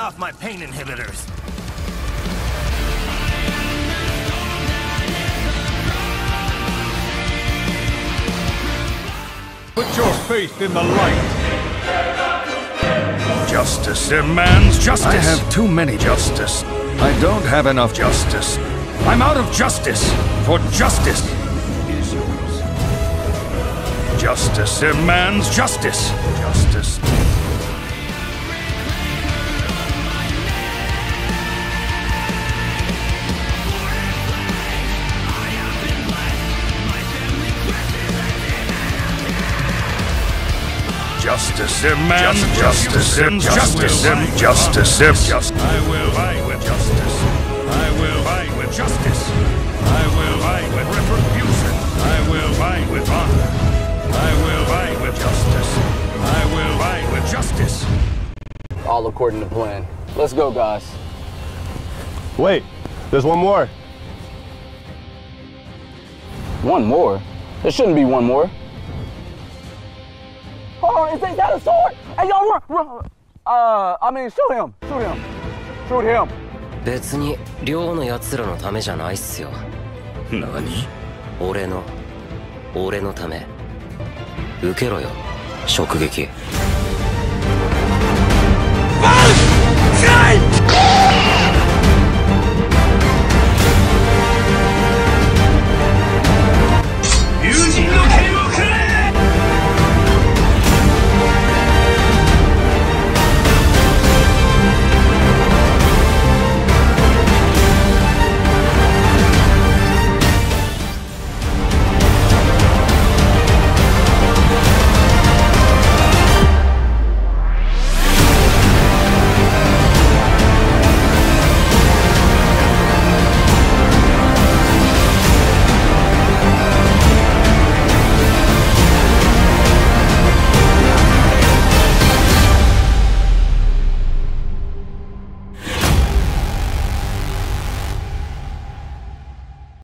off my pain inhibitors. Put your faith in the light. Justice demands justice. I have too many justice. I don't have enough justice. I'm out of justice. For justice is yours. Justice demands justice. Justice. Justice demands justice, justice, justice, justice, justice. I will fight with justice. I will fight with justice. I will fight with retribution. I will fight with honor. I will fight with justice. I will fight with justice. All according to plan. Let's go, guys. Wait, there's one more. One more? There shouldn't be one more. Oh, is that a sword? Hey, y'all run, run. Uh, I mean, shoot him. Shoot him. Shoot him. 別に寮の奴らのためじゃないっすよ何俺の俺のため受けろよ直撃